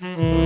Mm-hmm.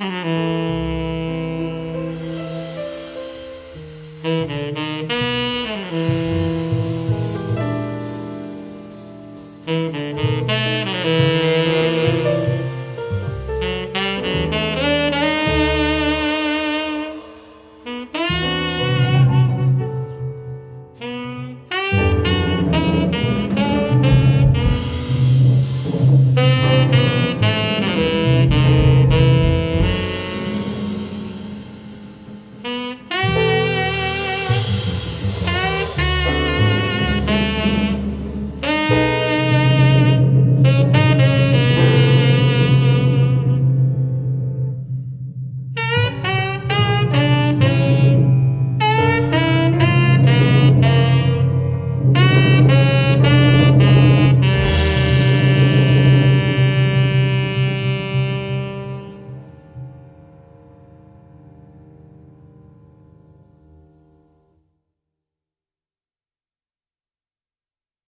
Mm-hmm.